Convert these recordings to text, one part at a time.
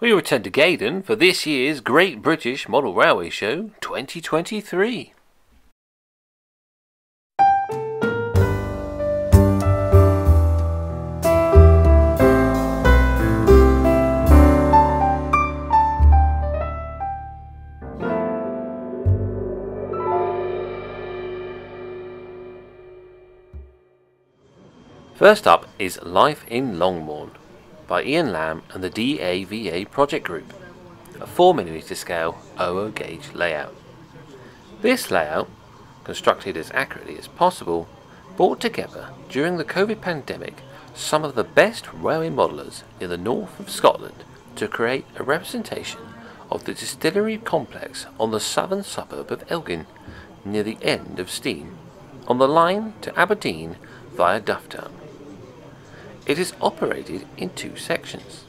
We return to Gaydon for this year's Great British Model Railway Show 2023. First up is Life in Longmorn by Ian Lamb and the DAVA Project Group, a 4mm scale OO gauge layout. This layout, constructed as accurately as possible, brought together during the COVID pandemic some of the best railway modellers in the north of Scotland to create a representation of the distillery complex on the southern suburb of Elgin, near the end of Steam, on the line to Aberdeen via Dufftown. It is operated in two sections.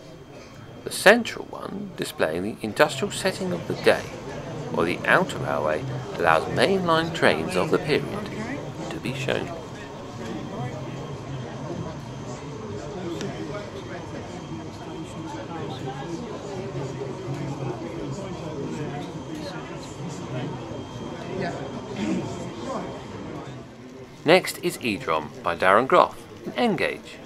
The central one displaying the industrial setting of the day, while the outer railway allows mainline trains of the period to be shown. Next is Edrom by Darren Groff, an N-gauge.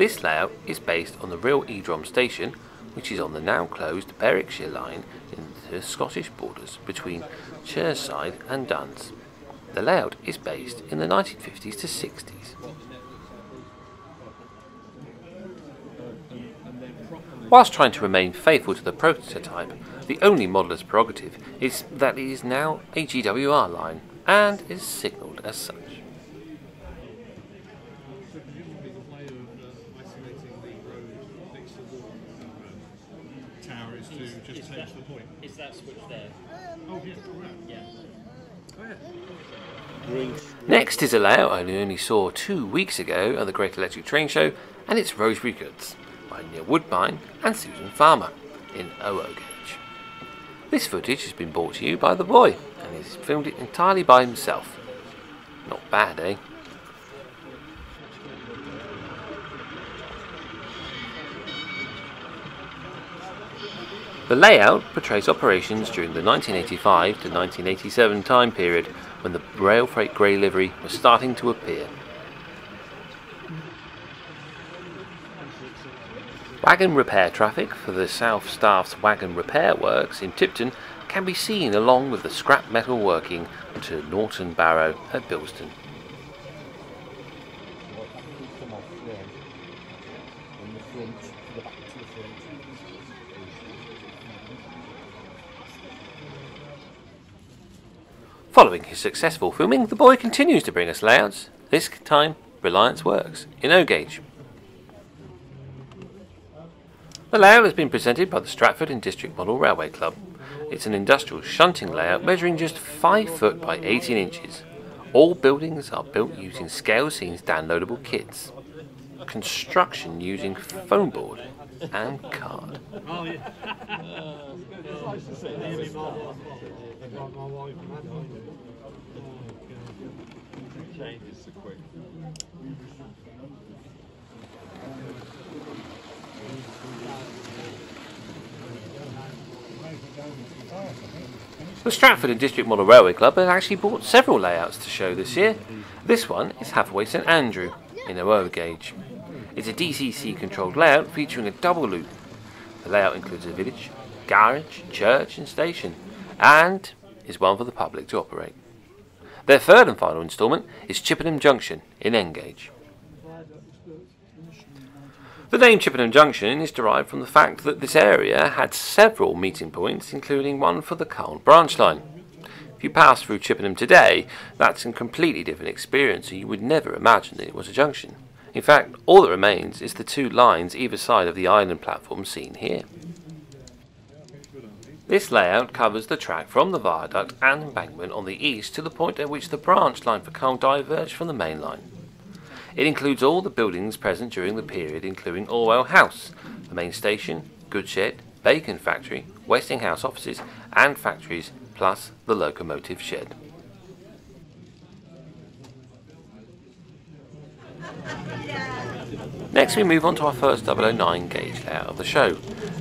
This layout is based on the real Edrom station, which is on the now closed Berwickshire line in the Scottish borders between Chirnside and Duns. The layout is based in the 1950s to 60s. Whilst trying to remain faithful to the prototype, the only modeller's prerogative is that it is now a GWR line and is signalled as such. that switch there? Oh, yeah. yeah. Next is a layout I only saw two weeks ago at the Great Electric Train Show, and it's Rosebury Goods by Neil Woodbine and Susan Farmer in OO gauge. This footage has been brought to you by the boy, and he's filmed it entirely by himself. Not bad, eh? The layout portrays operations during the 1985 to 1987 time period when the rail freight grey livery was starting to appear. Wagon repair traffic for the South Staff's Wagon Repair Works in Tipton can be seen along with the scrap metal working to Norton Barrow at Bilston. Following his successful filming, the boy continues to bring us layouts, this time Reliance Works, in O-Gauge. The layout has been presented by the Stratford and District Model Railway Club. It's an industrial shunting layout measuring just 5 foot by 18 inches. All buildings are built using Scalescenes downloadable kits. Construction using foam board and card. Changes so quick. The Stratford and District Model Railway Club has actually bought several layouts to show this year. This one is Hathaway St Andrew in a row gauge. It's a DCC controlled layout featuring a double loop. The layout includes a village, garage, church and station, and is one for the public to operate. Their third and final instalment is Chippenham Junction in N-gauge. The name Chippenham Junction is derived from the fact that this area had several meeting points, including one for the Calne branch line. If you pass through Chippenham today, that's a completely different experience and you would never imagine that it was a junction. In fact, all that remains is the two lines either side of the island platform seen here. This layout covers the track from the viaduct and embankment on the east to the point at which the branch line for Calne diverged from the main line. It includes all the buildings present during the period including Orwell House, the main station, Goodshed, Bacon Factory, Westinghouse offices and factories plus the locomotive shed. Next we move on to our first 009 gauge layout of the show,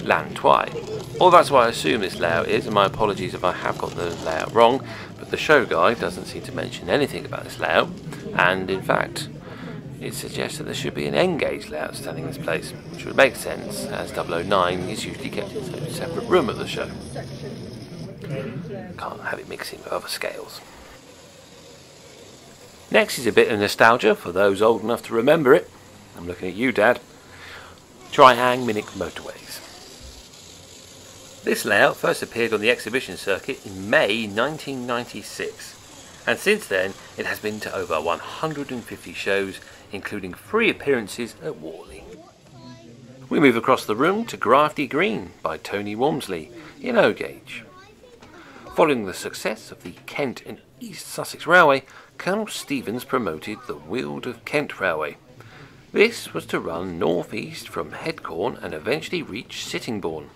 Llantwy. Or that's what I assume this layout is, and my apologies if I have got the layout wrong, but the show guide doesn't seem to mention anything about this layout, and in fact, it suggests that there should be an N gauge layout standing in this place, which would make sense, as 009 is usually kept in a separate room at the show. Can't have it mixing with other scales. Next is a bit of nostalgia for those old enough to remember it. I'm looking at you, Dad. Tri-ang Minic Motorways. This layout first appeared on the exhibition circuit in May 1996, and since then it has been to over 150 shows, including three appearances at Whalley. We move across the room to Grafty Green by Tony Walmsley in O gauge. Following the success of the Kent and East Sussex Railway, Colonel Stephens promoted the Weald of Kent Railway. This was to run north-east from Headcorn and eventually reach Sittingbourne.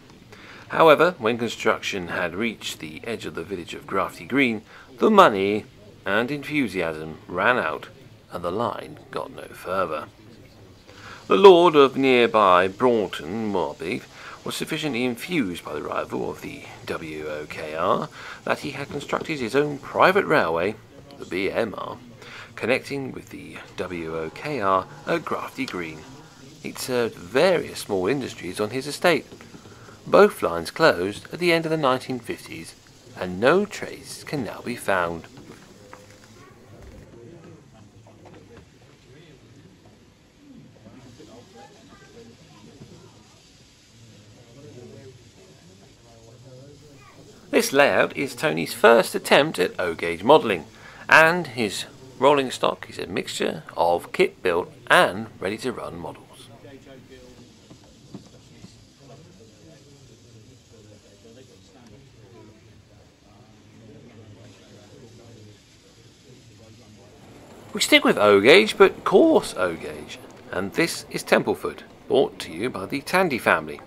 However, when construction had reached the edge of the village of Grafty Green, the money and enthusiasm ran out and the line got no further. The lord of nearby Broughton, Morby, was sufficiently infused by the arrival of the WOKR that he had constructed his own private railway, the BMR, connecting with the WOKR at Grafty Green. It served various small industries on his estate. Both lines closed at the end of the 1950s, and no trace can now be found. This layout is Tony's first attempt at O-gauge modelling, and his rolling stock is a mixture of kit built and ready to run models. We stick with O-gauge, but coarse O-gauge, and this is Templeford, brought to you by the Tandy family.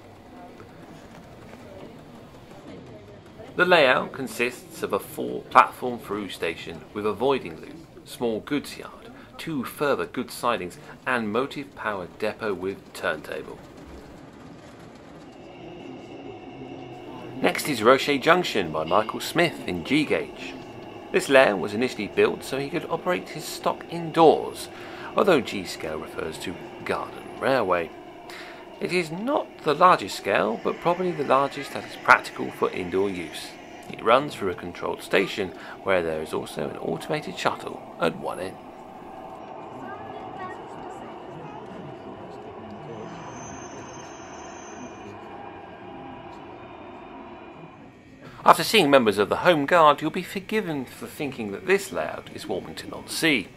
The layout consists of a four platform through station with a voiding loop, small goods yard, two further goods sidings and motive power depot with turntable. Next is Roche Junction by Michael Smith in G gauge. This layout was initially built so he could operate his stock indoors, although G scale refers to garden railway. It is not the largest scale, but probably the largest that is practical for indoor use. It runs through a controlled station where there is also an automated shuttle at one end. After seeing members of the Home Guard, you'll be forgiven for thinking that this layout is Warmington on Sea.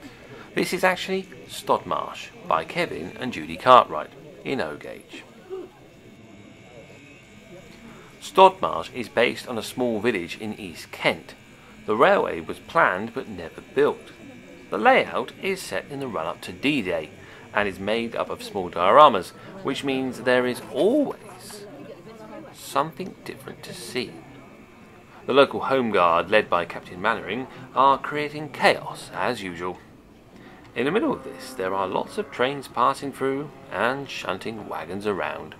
This is actually Stodmarsh by Kevin and Judy Cartwright in O gauge. Stodmarsh is based on a small village in East Kent. The railway was planned but never built. The layout is set in the run-up to D-Day and is made up of small dioramas, which means there is always something different to see. The local home guard, led by Captain Mainwaring, are creating chaos as usual. In the middle of this, there are lots of trains passing through and shunting wagons around.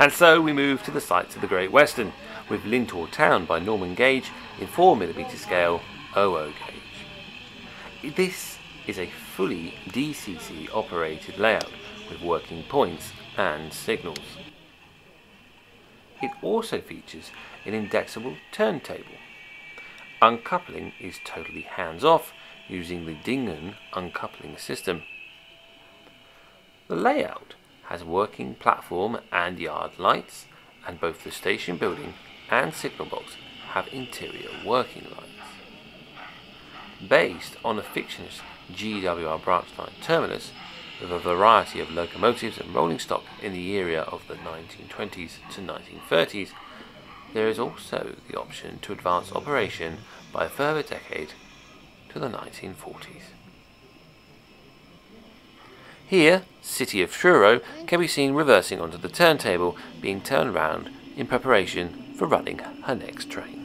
And so we move to the sites of the Great Western, with Lintor Town by Norman Gage in 4mm scale OO gauge. This is a fully DCC operated layout with working points and signals. It also features an indexable turntable. Uncoupling is totally hands-off using the Dingham uncoupling system. The layout has working platform and yard lights and both the station building and signal box have interior working lights. Based on a fictitious GWR branch line terminus with a variety of locomotives and rolling stock in the area of the 1920s to 1930s, there is also the option to advance operation by a further decade to the 1940s. Here, City of Truro can be seen reversing onto the turntable, being turned round in preparation for running her next train.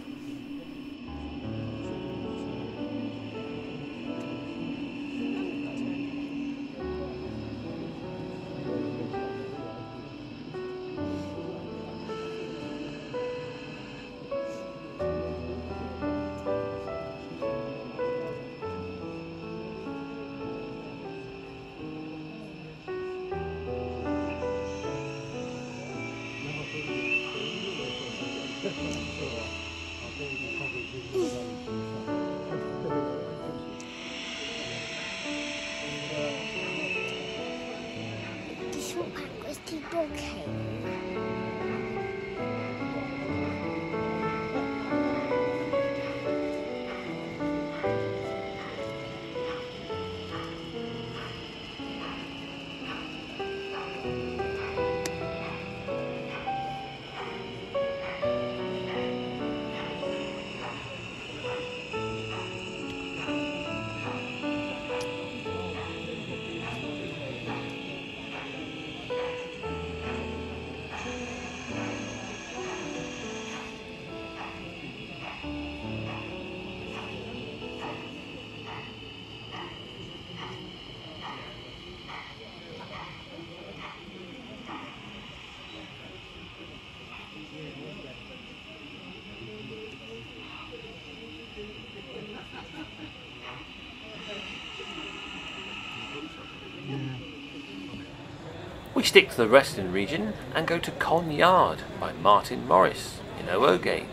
Stick to the Western region and go to Con Yard by Martin Morris in OO gauge.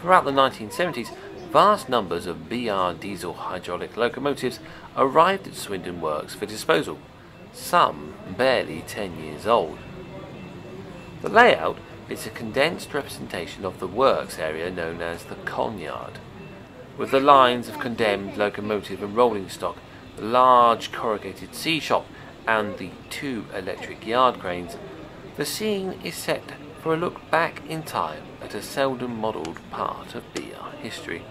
Throughout the 1970s, vast numbers of BR diesel hydraulic locomotives arrived at Swindon Works for disposal, some barely 10 years old. The layout is a condensed representation of the works area known as the Con Yard, with the lines of condemned locomotive and rolling stock, the large corrugated C shop and the two electric yard cranes, the scene is set for a look back in time at a seldom modelled part of BR history.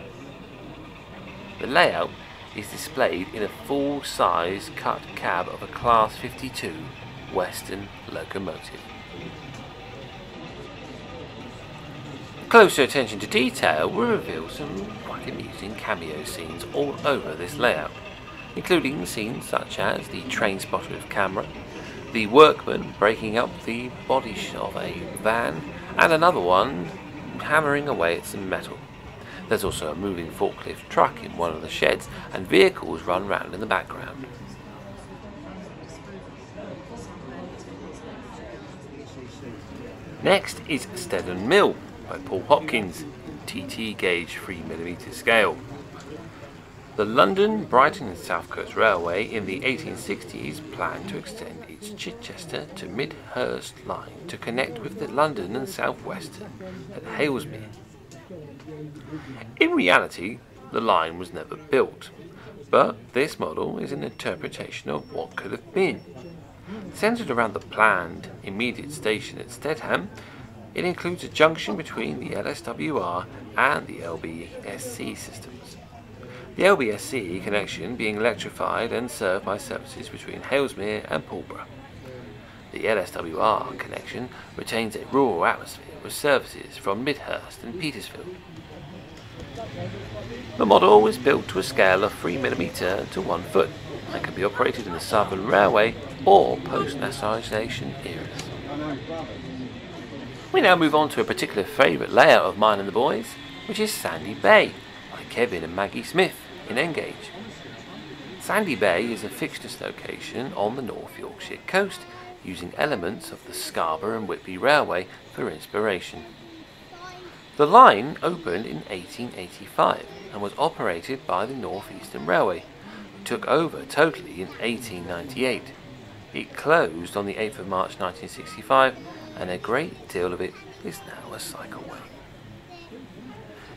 The layout is displayed in a full-size cut cab of a Class 52 Western locomotive. Closer attention to detail will reveal some quite amusing cameo scenes all over this layout including scenes such as the train spotter with camera, the workman breaking up the body of a van, and another one hammering away at some metal. There's also a moving forklift truck in one of the sheds, and vehicles run round in the background. Next is Stedham Mill by Paul Hopkins, TT gauge 3mm scale. The London, Brighton and South Coast Railway in the 1860s planned to extend its Chichester to Midhurst line to connect with the London and South Western at Haslemere. In reality, the line was never built, but this model is an interpretation of what could have been. Centred around the planned immediate station at Stedham, it includes a junction between the LSWR and the LBSC systems. The LBSC connection being electrified and served by services between Haslemere and Pulborough. The LSWR connection retains a rural atmosphere with services from Midhurst and Petersfield. The model was built to a scale of 3mm to 1 foot and can be operated in the Southern Railway or post-nationalisation eras. We now move on to a particular favourite layout of mine and the boys, which is Sandy Bay by Kevin and Maggie Smith in N gauge. Sandy Bay is a fixtures location on the North Yorkshire coast using elements of the Scarborough and Whitby Railway for inspiration. The line opened in 1885 and was operated by the North Eastern Railway, took over totally in 1898. It closed on the 8th of March 1965 and a great deal of it is now a cycleway.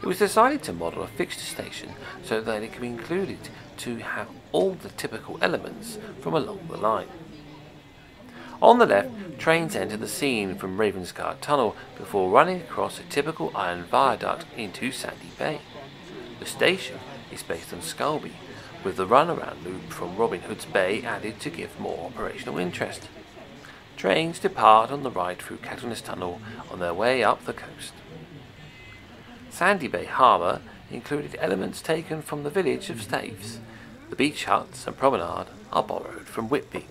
It was decided to model a fixture station so that it could be included to have all the typical elements from along the line. On the left, trains enter the scene from Ravenscar Tunnel before running across a typical iron viaduct into Sandy Bay. The station is based on Scalby, with the runaround loop from Robin Hood's Bay added to give more operational interest. Trains depart on the right through Kettleness Tunnel on their way up the coast. Sandy Bay Harbour included elements taken from the village of Staithes. The beach huts and promenade are borrowed from Whitby.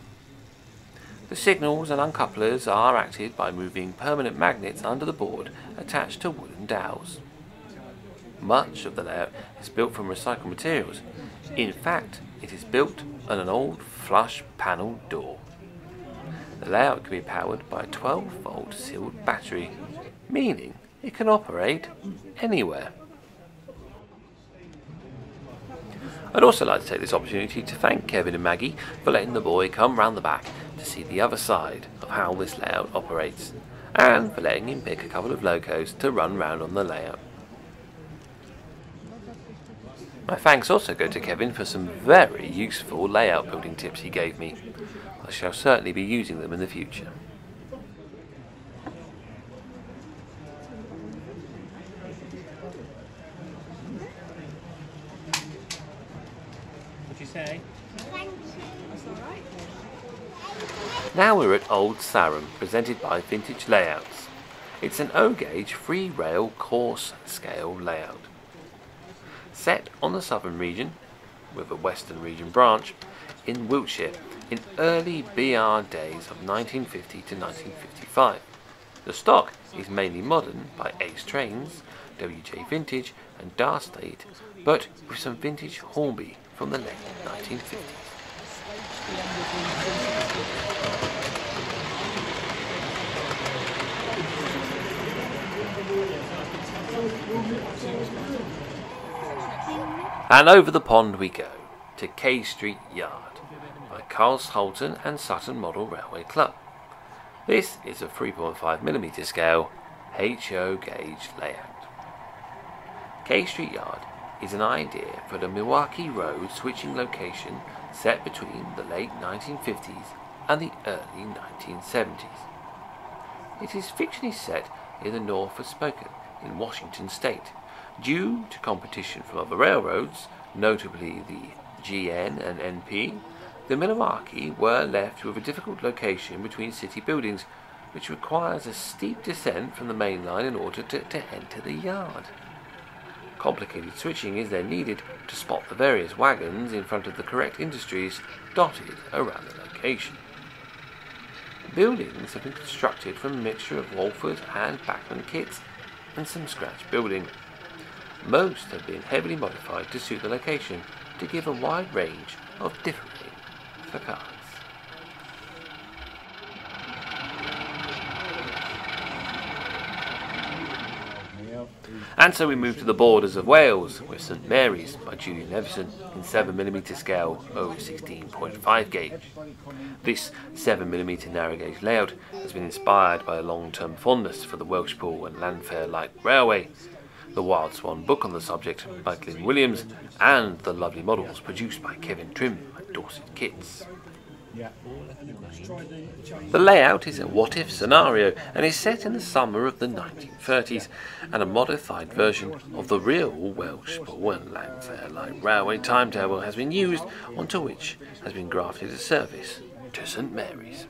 The signals and uncouplers are acted by moving permanent magnets under the board attached to wooden dowels. Much of the layout is built from recycled materials. In fact, it is built on an old flush panel door. The layout can be powered by a 12 volt sealed battery, meaning it can operate anywhere. I'd also like to take this opportunity to thank Kevin and Maggie for letting the boy come round the back to see the other side of how this layout operates, and for letting him pick a couple of locos to run round on the layout. My thanks also go to Kevin for some very useful layout building tips he gave me. I shall certainly be using them in the future. Now we're at Old Sarum, presented by Vintage Layouts. It's an O-gauge free rail course scale layout. Set on the southern region, with a western region branch, in Wiltshire in early BR days of 1950 to 1955. The stock is mainly modern by Ace Trains, WJ Vintage and Darstaed, but with some vintage Hornby from the late 1950s. And over the pond we go to K Street Yard by Carls Holton and Sutton Model Railway Club. This is a 3.5mm scale HO gauge layout. K Street Yard is an idea for the Milwaukee Road switching location set between the late 1950s and the early 1970s. It is fictionally set in the north of Spokane in Washington state. Due to competition from other railroads, notably the GN and NP, the Milwaukee were left with a difficult location between city buildings, which requires a steep descent from the main line in order to, to enter the yard. Complicated switching is then needed to spot the various wagons in front of the correct industries dotted around the location. Buildings have been constructed from a mixture of Walthers and Bachmann kits and some scratch building. Most have been heavily modified to suit the location to give a wide range of differing facades. And so we move to the borders of Wales with St Mary's by Julian Nevison in 7mm scale over 16.5 gauge. This 7mm narrow gauge layout has been inspired by a long-term fondness for the Welshpool and Llanfair Light Railway, the Wild Swan book on the subject by Glyn Williams, and the lovely models produced by Kevin Trim at Dorset Kits. The layout is a what-if scenario and is set in the summer of the 1930s and a modified version of the real Welshpool and Llanfair Railway timetable has been used onto which has been grafted a service to St Mary's.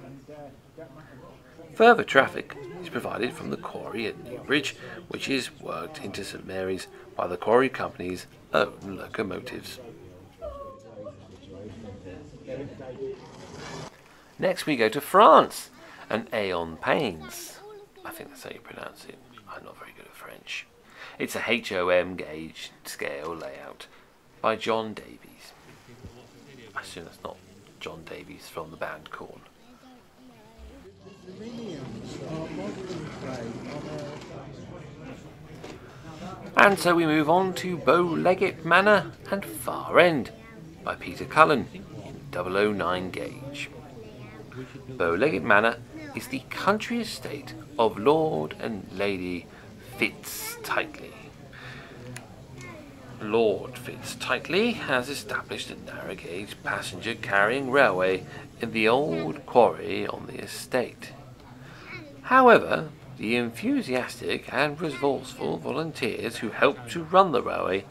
Further traffic is provided from the quarry at Newbridge which is worked into St Mary's by the quarry company's own locomotives. Next we go to France and Aeon Pains. I think that's how you pronounce it. I'm not very good at French. It's a HOM gauge scale layout by John Davies. I assume that's not John Davies from the band Korn. And so we move on to Bow Bowleggett Manor and Farr End by Peter Cullen in 009 gauge. Bowleggett Manor is the country estate of Lord and Lady Fitztightly. Lord Fitztightly has established a narrow gauge passenger carrying railway in the old quarry on the estate. However, the enthusiastic and resourceful volunteers who helped to run the railway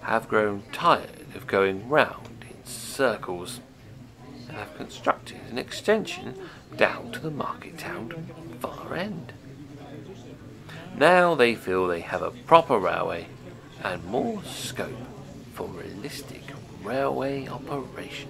have grown tired of going round in circles have constructed an extension down to the market town far end. Now they feel they have a proper railway and more scope for realistic railway operation.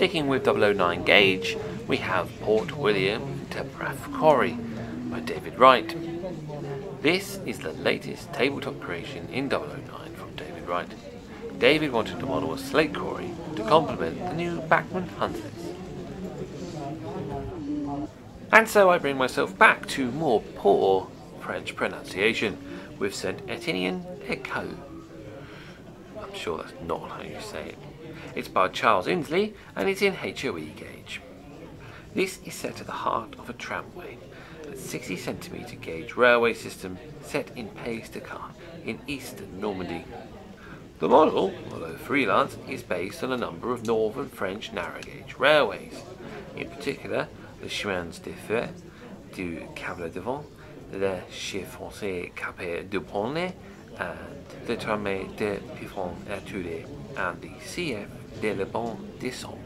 Sticking with 009 gauge, we have Port William Telegraph Quarry by David Wright. This is the latest tabletop creation in 009 from David Wright. David wanted to model a slate quarry to complement the new Bachmann Hunslets. And so I bring myself back to more poor French pronunciation with Saint Etienne Echo. I'm sure that's not how you say it. It's by Charles Inslee and it's in HOE gauge. This is set at the heart of a tramway, a 60 centimetre gauge railway system set in Pays-de-Calais in eastern Normandy. The model, although freelance, is based on a number of northern French narrow gauge railways, in particular the Chemins de Fer du Câble de Vent, the Chef Français Capet du Poney, and the Tramway de Piffon Ertulé and the CF de Le Disson.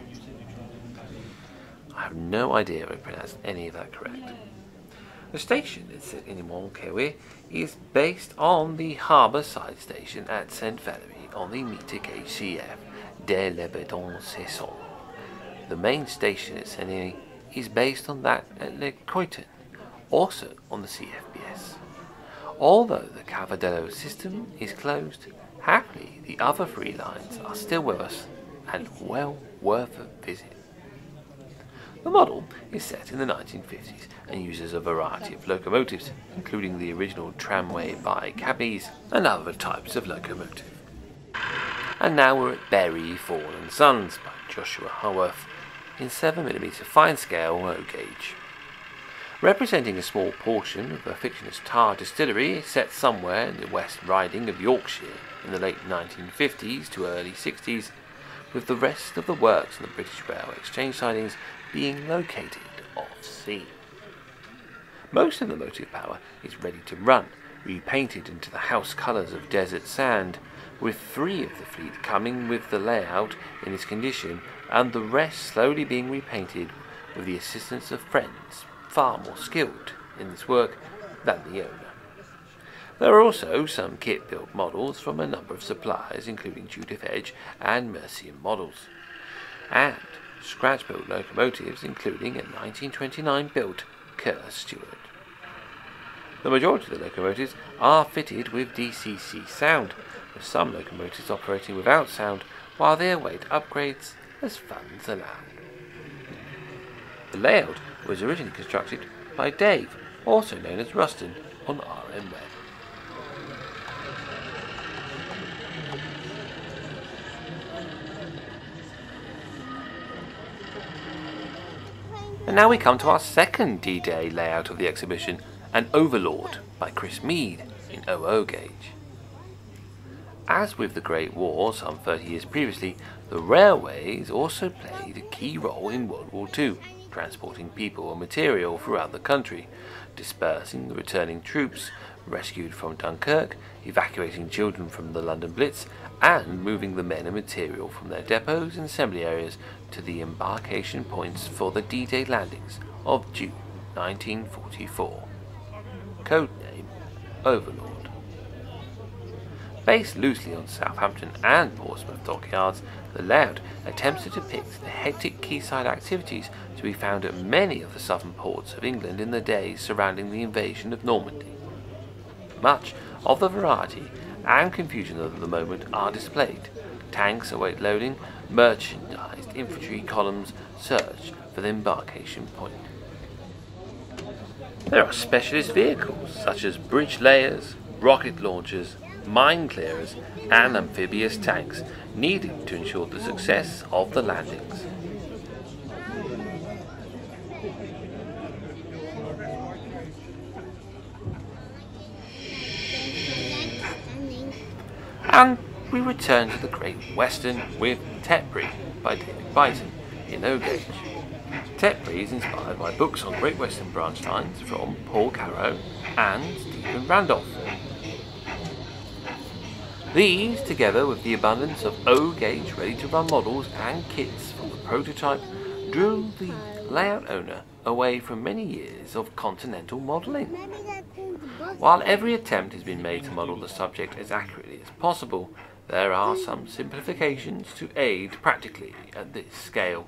I have no idea if I pronounced any of that correct. The station is set in is based on the harbour side station at St. Valery on the meter gauge CF de Le Bedon Cesson. The main station at Seney is based on that at Le Crotoy, also on the CFBS. Although the Cavadello system is closed, happily the other three lines are still with us and well worth a visit. The model is set in the 1950s and uses a variety of locomotives, including the original tramway by cabbies and other types of locomotive. And now we're at Bury Fallen Sons by Joshua Haworth in 7mm fine scale low gauge. Representing a small portion of a fictitious tar distillery set somewhere in the West Riding of Yorkshire in the late 1950s to early 60s, with the rest of the works on the British Railway Exchange sidings being located off-sea. Most of the motive power is ready to run, repainted into the house colours of desert sand, with three of the fleet coming with the layout in its condition and the rest slowly being repainted with the assistance of friends far more skilled in this work than the owner. There are also some kit-built models from a number of suppliers including Judith Edge and Mercian Models, and scratch-built locomotives including a 1929 built Kerr Stuart. The majority of the locomotives are fitted with DCC sound, with some locomotives operating without sound while they await upgrades as funds allow. The layout was originally constructed by Dave, also known as Rustin, on RM Web. And now we come to our second D-Day layout of the exhibition, an Overlord by Chris Mead in OO gauge. As with the Great War some 30 years previously, the railways also played a key role in World War II, transporting people and material throughout the country, dispersing the returning troops rescued from Dunkirk, evacuating children from the London Blitz, and moving the men and material from their depots and assembly areas to the embarkation points for the D-Day landings of June 1944. Codename Overlord. Based loosely on Southampton and Portsmouth dockyards, the layout attempts to depict the hectic quayside activities to be found at many of the southern ports of England in the days surrounding the invasion of Normandy. Much of the variety and confusion of the moment are displayed. Tanks await loading, merchandised infantry columns search for the embarkation point. There are specialist vehicles such as bridge layers, rocket launchers, mine clearers, and amphibious tanks needed to ensure the success of the landings. And we return to the Great Western with Tetbury by David Beighton in O Gauge. Tetbury is inspired by books on Great Western branch lines from Paul Karau and Stephen Randolph. These, together with the abundance of O-gauge ready-to-run models and kits from the prototype, drew the layout owner away from many years of continental modelling. While every attempt has been made to model the subject as accurately as possible, there are some simplifications to aid practically at this scale.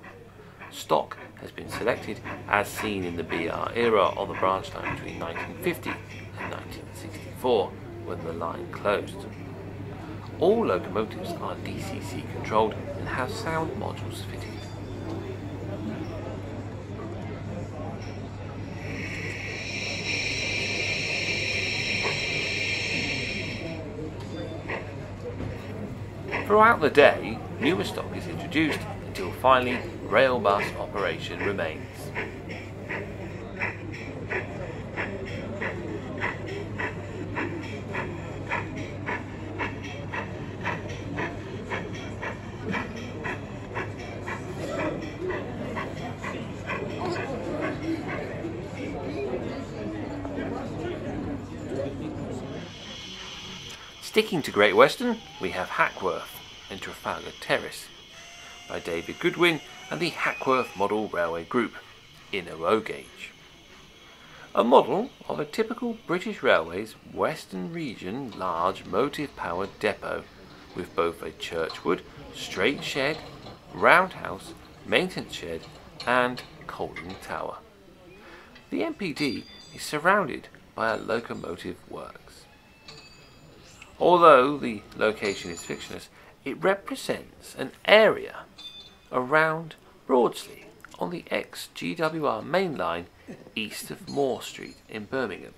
Stock has been selected as seen in the BR era on the branch line between 1950 and 1964 when the line closed. All locomotives are DCC controlled and have sound modules fitted. Throughout the day, newer stock is introduced until finally rail bus operation remains. Sticking to Great Western, we have Hackworth and Trafalgar Terrace by David Goodwin and the Hackworth Model Railway Group in a gauge. A model of a typical British Railways Western Region large motive powered depot with both a Churchward straight shed, roundhouse, maintenance shed and coaling tower. The MPD is surrounded by a locomotive works. Although the location is fictitious, it represents an area around Bordesley on the ex-GWR main line east of Moor Street in Birmingham.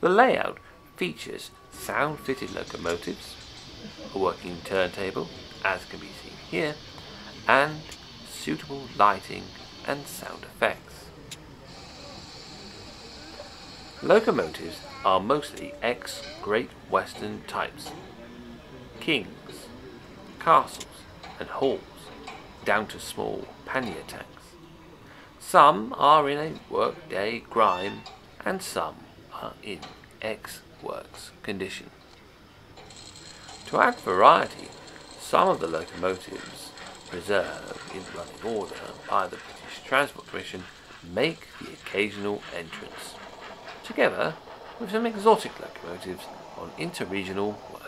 The layout features sound-fitted locomotives, a working turntable, as can be seen here, and suitable lighting and sound effects. Locomotives are mostly ex-Great Western types. Kings, castles and halls, down to small pannier tanks. Some are in a workday grime and some are in ex-works condition. To add variety, some of the locomotives preserved in running order by the British Transport Commission make the occasional entrance. Together with some exotic locomotives on interregional workings.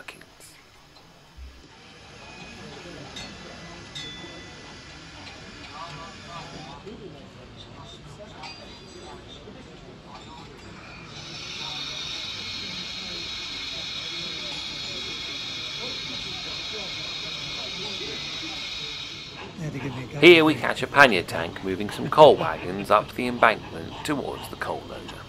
Here we catch a pannier tank moving some coal wagons up the embankment towards the coal loader.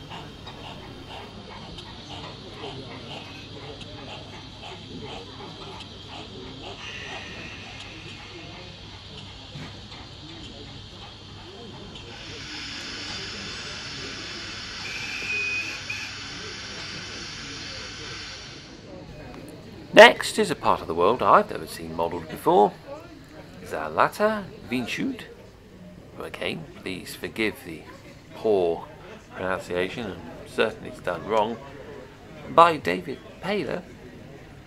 Next is a part of the world I've never seen modelled before. Zalata Vinchut. Again, please forgive the poor pronunciation, and certainly it's done wrong, by David Paler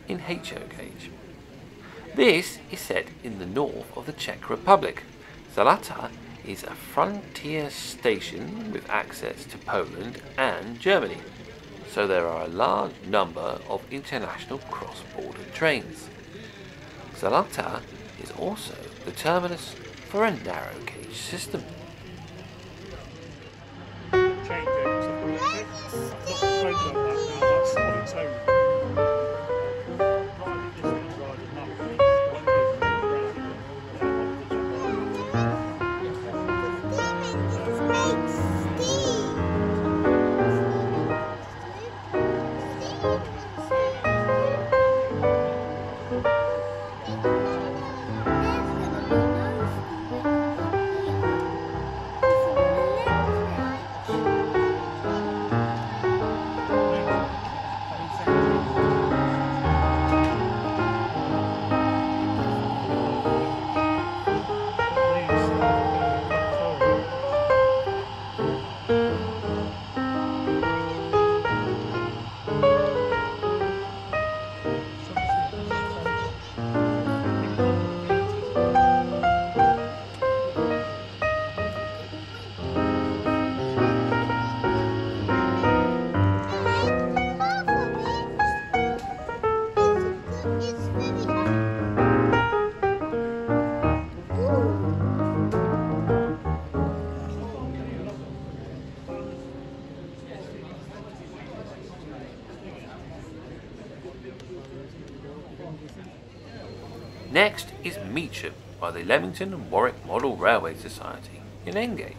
in HO gauge. This is set in the north of the Czech Republic. Zalata is a frontier station with access to Poland and Germany. so there are a large number of international cross-border trains. Zalata is also the terminus for a narrow gauge system. By the Leamington and Warwick Model Railway Society in N gauge.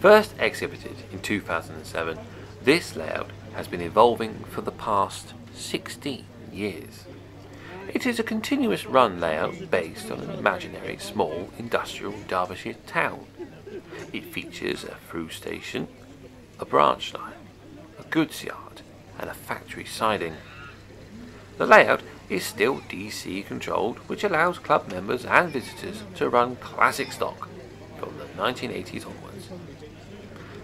First exhibited in 2007, this layout has been evolving for the past 16 years. It is a continuous run layout based on an imaginary small industrial Derbyshire town. It features a through station, a branch line, a goods yard and a factory siding. The layout is still DC controlled, which allows club members and visitors to run classic stock from the 1980s onwards.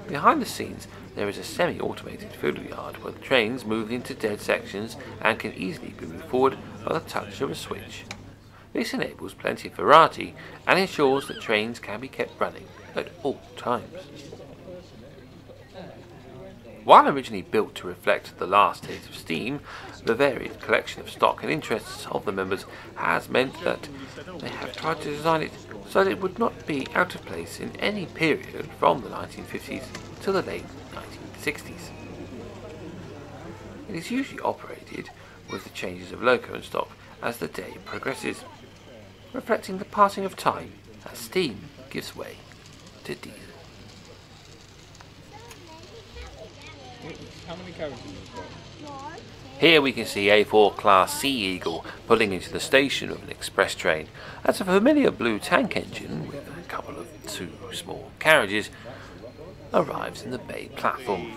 Behind the scenes, there is a semi-automated fiddle yard where the trains move into dead sections and can easily be moved forward by the touch of a switch. This enables plenty of variety and ensures that trains can be kept running at all times. While originally built to reflect the last days of Steam, the varied collection of stock and interests of the members has meant that they have tried to design it so that it would not be out of place in any period from the 1950s to the late 1960s. It is usually operated with the changes of loco and stock as the day progresses, reflecting the passing of time as steam gives way to diesel. How many carriages got? Here we can see A4 Class Sea Eagle pulling into the station of an express train. That's a familiar blue tank engine with a couple of two small carriages arrives in the bay platform.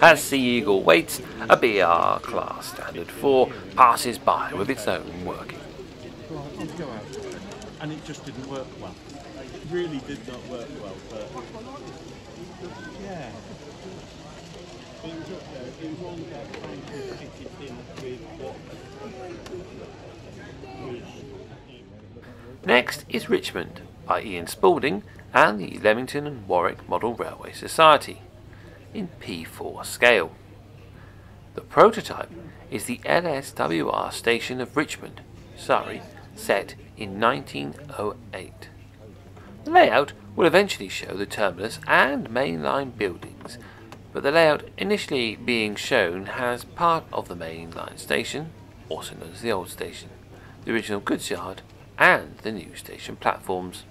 As Sea Eagle waits, a BR Class Standard 4 passes by with its own working. And it just didn't work well. It really did not work well, but yeah. Next is Richmond by Ian Spalding and the Leamington and Warwick Model Railway Society in P4 scale. The prototype is the LSWR station of Richmond, Surrey, set in 1908. The layout will eventually show the terminus and mainline buildings, but the layout initially being shown has part of the mainline station, also known as the old station, the original goods yard, and the new station platforms.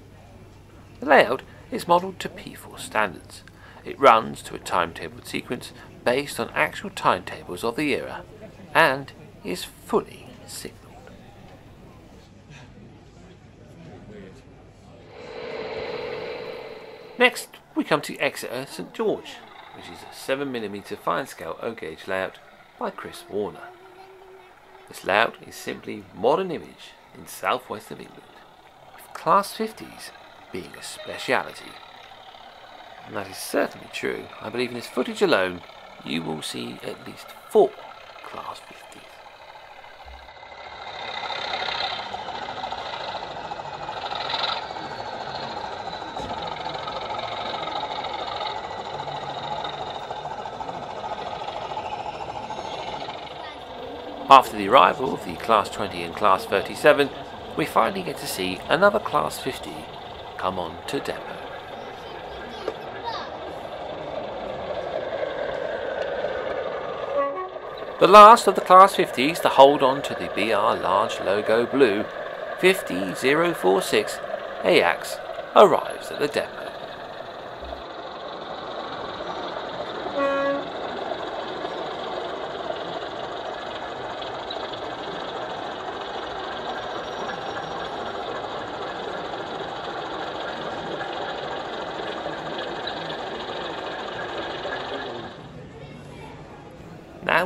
The layout is modelled to P4 standards. It runs to a timetabled sequence based on actual timetables of the era and is fully signalled. Next, we come to Exeter St George, which is a 7mm fine scale O gauge layout by Chris Warner. This layout is simply modern image in southwest of England, with Class 50s being a speciality. And that is certainly true. I believe in this footage alone, you will see at least four Class 50s. After the arrival of the Class 20 and Class 37, we finally get to see another Class 50 come on to depot. The last of the Class 50s to hold on to the BR large logo blue 50046 Ajax arrives at the depot.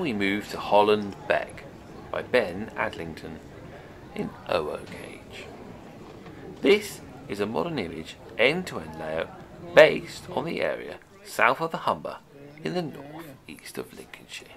Now we move to Holland Beck by Ben Adlington in OO gauge. This is a modern image end-to-end layout based on the area south of the Humber in the north east of Lincolnshire.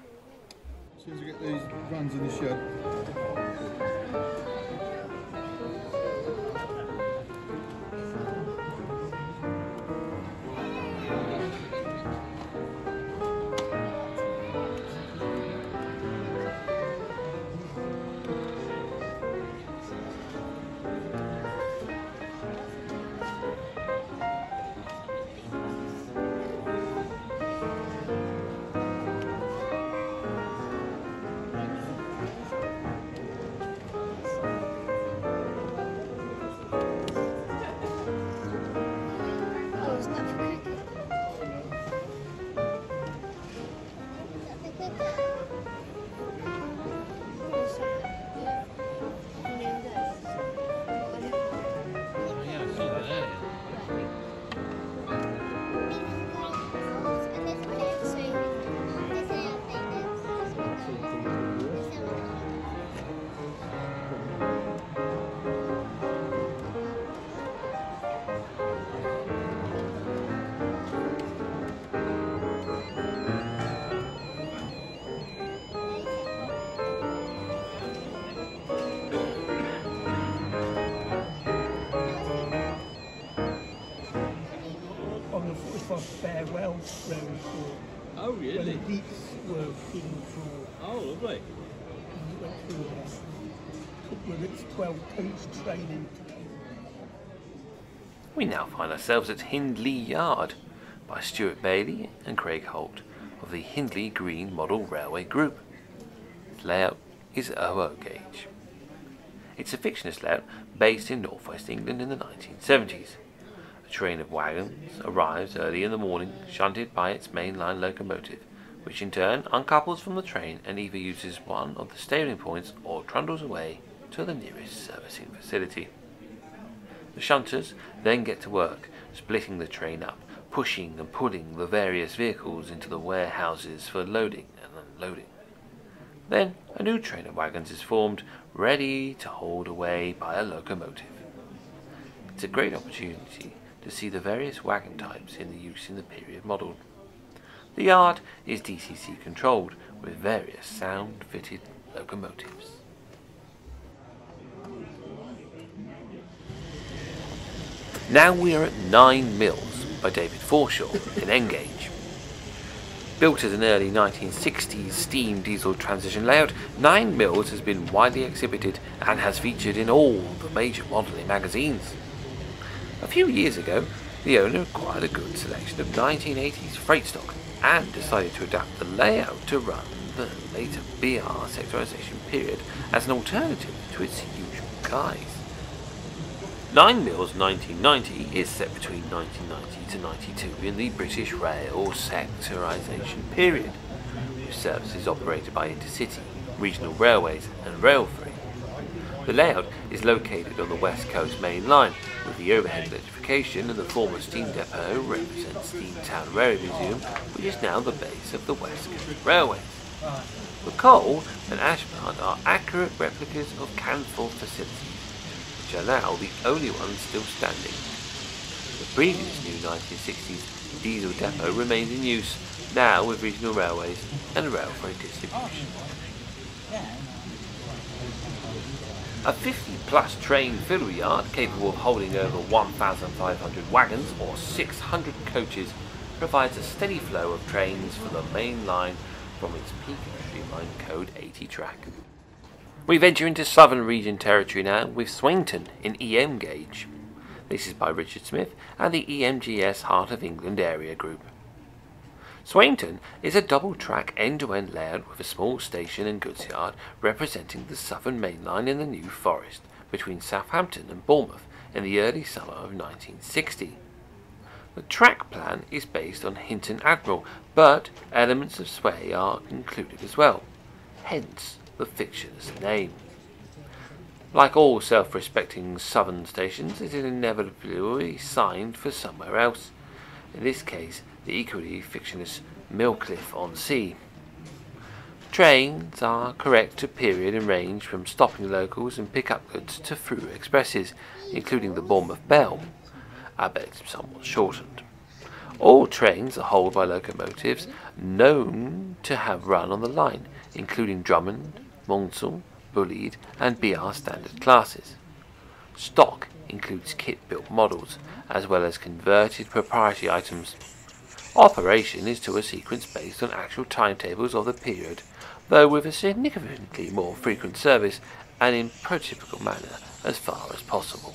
45 farewell round floor. Oh, When the really? were hidden floor. Oh, lovely. And we went through there. Took with its 12 coach training. We now find ourselves at Hind-Leigh Yard by Stuart Bailey and Craig Holt of the Hindley Green Model Railway Group. Its layout is OO gauge. It's a fictionist layout based in northwest England in the 1970s. Train of wagons arrives early in the morning, shunted by its mainline locomotive, which in turn uncouples from the train and either uses one of the steering points or trundles away to the nearest servicing facility. The shunters then get to work, splitting the train up, pushing and pulling the various vehicles into the warehouses for loading and unloading. Then a new train of wagons is formed, ready to hauled away by a locomotive. It's a great opportunity to see the various wagon types in the use in the period model. The yard is DCC controlled with various sound fitted locomotives. Now we are at Nine Mills by David Forshaw in N gauge. Built as an early 1960s steam diesel transition layout, Nine Mills has been widely exhibited and has featured in all the major modelling magazines. A few years ago, the owner acquired a good selection of 1980s freight stock and decided to adapt the layout to run the later BR sectorisation period as an alternative to its usual guise. Nine Mills 1990 is set between 1990 to 92 in the British Rail sectorisation period, with services operated by Intercity, regional railways and rail freight. The layout is located on the West Coast Main Line, with the overhead electrification and the former steam depot represents Steamtown Railway Museum, which is now the base of the West Coast Railways. The coal and ash plant are accurate replicas of Carnforth facilities, which are now the only ones still standing. The previous new 1960s diesel depot remains in use, now with regional railways and rail freight distribution. A 50 plus train fiddle yard capable of holding over 1,500 wagons or 600 coaches provides a steady flow of trains for the main line from its peak and streamlined Code 80 track. We venture into Southern Region territory now with Swaynton in EM gauge. This is by Richard Smith and the EMGS Heart of England area group. Swaynton is a double track end to end layout with a small station and goods yard representing the southern main line in the New Forest between Southampton and Bournemouth in the early summer of 1960. The track plan is based on Hinton Admiral, but elements of Sway are included as well, hence the fiction's name. Like all self respecting southern stations, it is inevitably signed for somewhere else, in this case, the equally fictitious Millcliffe on Sea. Trains are correct to period and range from stopping locals and pick-up goods to through expresses, including the Bournemouth Bell, albeit somewhat shortened. All trains are hauled by locomotives known to have run on the line, including Drummond, Maunsell, Bulleid, and BR standard classes. Stock includes kit-built models, as well as converted proprietary items. Operation is to a sequence based on actual timetables of the period though with a significantly more frequent service and in prototypical manner as far as possible.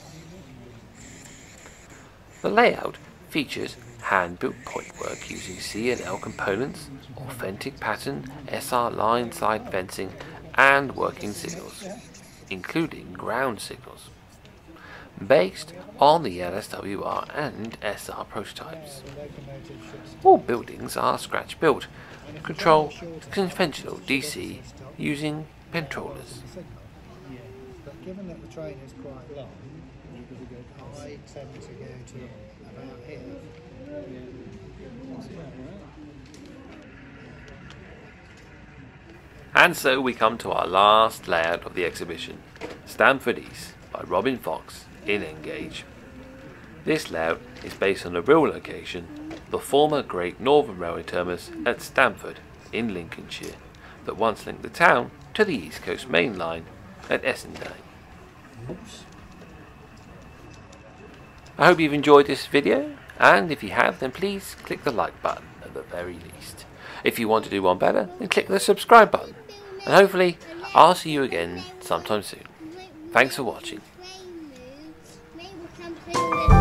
The layout features hand-built pointwork using C&L components, authentic pattern, SR line side fencing, and working signals, including ground signals, based on the LSWR and SR prototypes. All buildings are scratch built, control conventional DC using controllers. Given that the train is quite long, I tend to go to about here. And so we come to our last layout of the exhibition, Stamford East by Robin Fox in Engage. This layout is based on a real location, the former Great Northern Railway terminus at Stamford in Lincolnshire, that once linked the town to the East Coast Main Line at Essendine. I hope you've enjoyed this video, and if you have, then please click the like button at the very least. If you want to do one better, then click the subscribe button, and hopefully I'll see you again sometime soon. Thanks for watching. Train